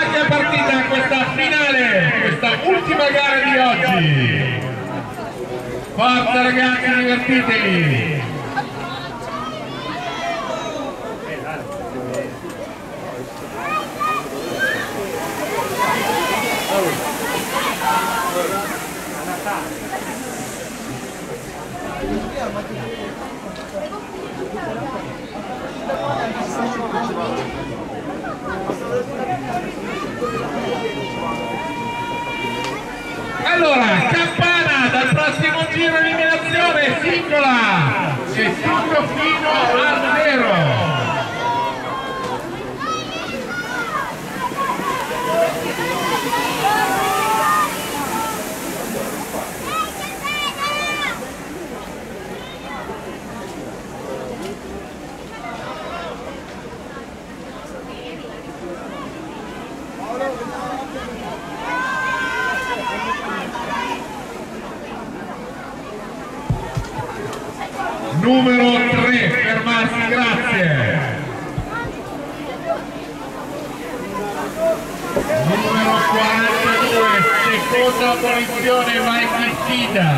Maglia partita questa finale, questa ultima gara di oggi. Forza ragazzi, divertitevi. Allora, campana dal prossimo giro eliminazione, singola. E tutto fino al Numero 3, fermarsi, grazie. Numero 42, seconda posizione, Mikey Sida.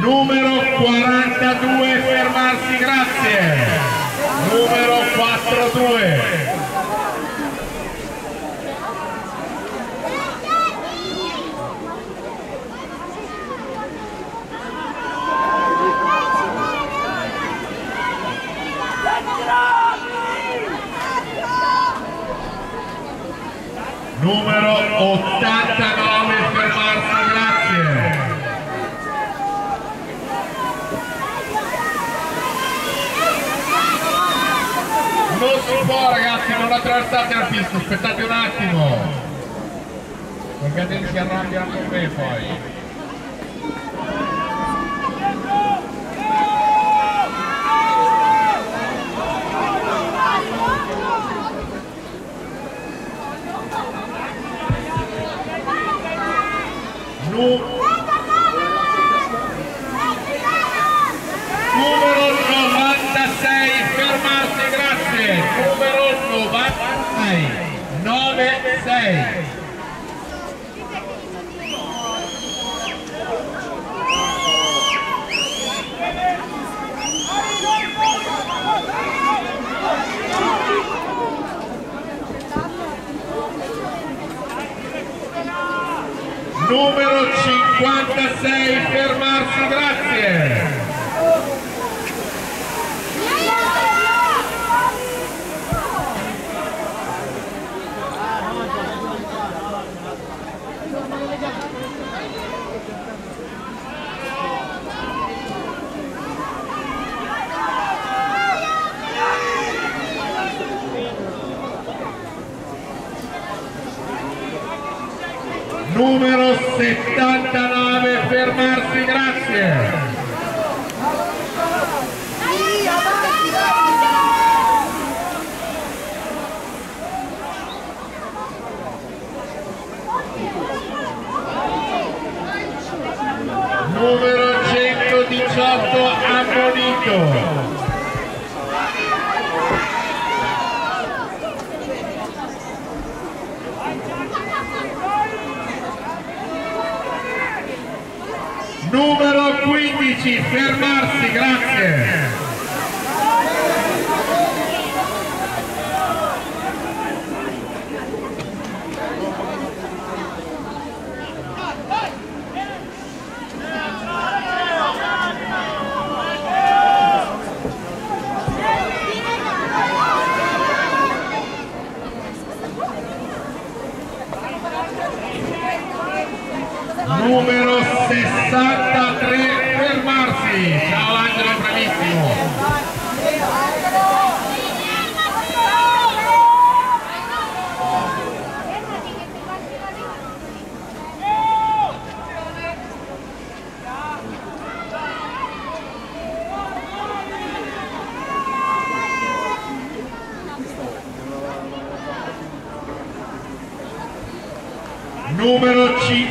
Numero 42, fermarsi, grazie. Numero 42. Numero 89, fermarsi, grazie. Non si può ragazzi, non attraversate la pista, aspettate un attimo. Perché si arrabbiano con me poi. Nu- numero 96, fermarsi, grazie. Numero 96, 96. Numero 56, fermarsi, grazie. Numero 79, fermarsi, Numero 15, fermarsi, grazie. Numero 63, fermarsi. Ciao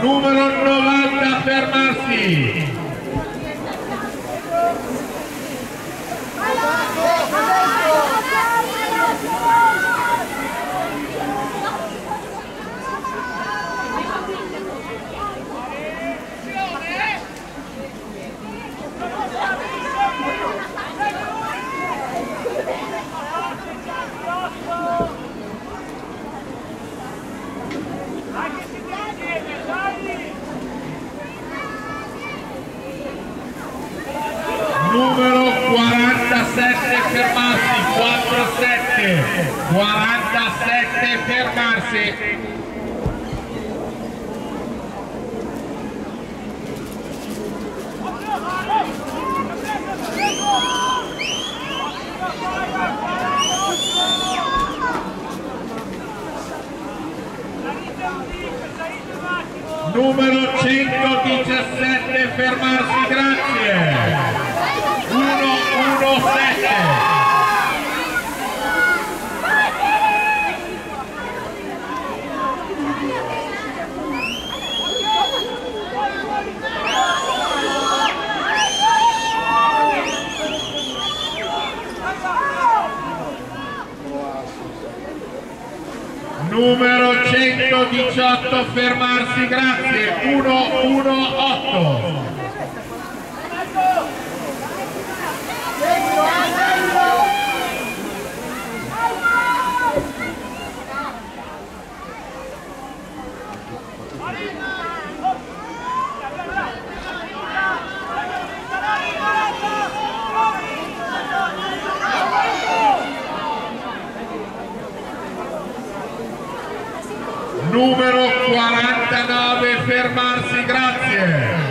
numero 90 fermarsi numero 47 fermarsi 47 47 fermarsi. Numero 117 fermarsi grazie 117 numero 118 fermarsi grazie. 118 numero 49 fermarsi grazie.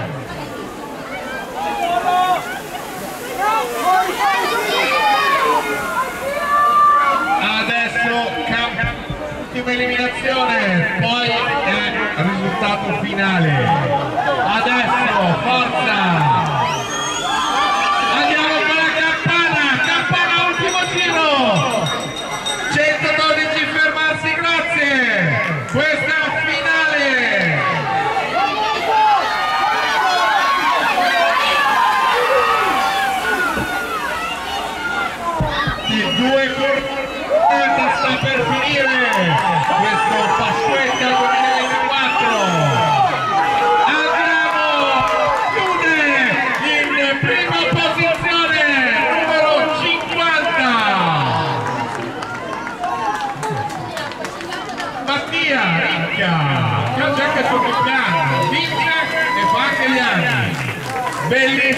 Adesso ultima eliminazione poi è il risultato finale